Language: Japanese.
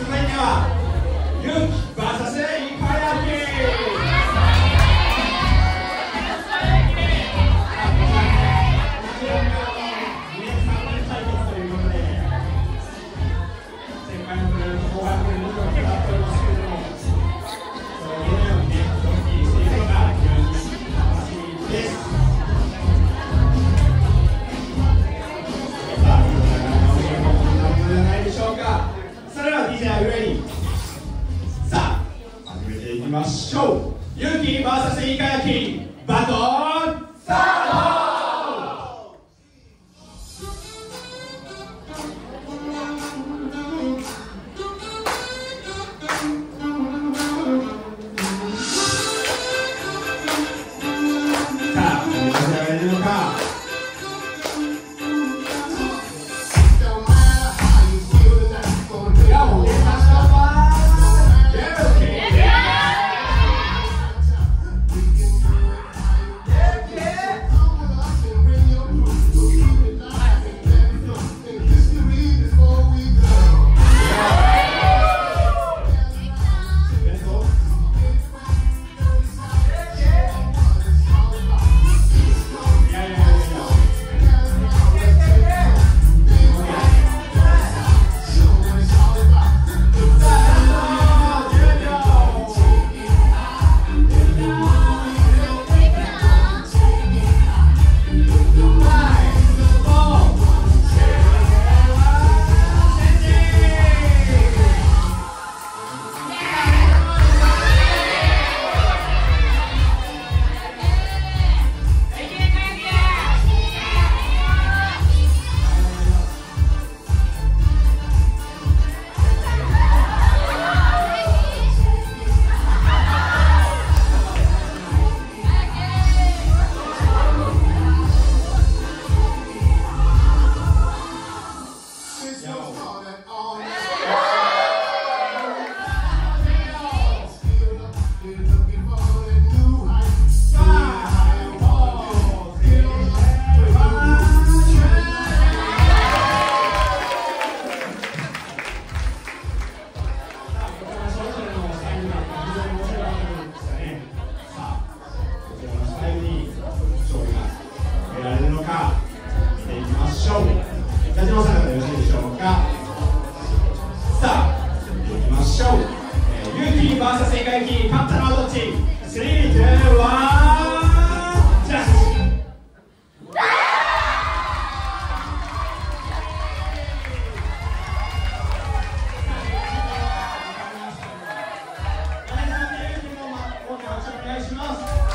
1回目は勇気 VS さあ始めていきましょう。勇気 VS イカバト回した正解ー勝ったのはどっち3 2 1お願いします。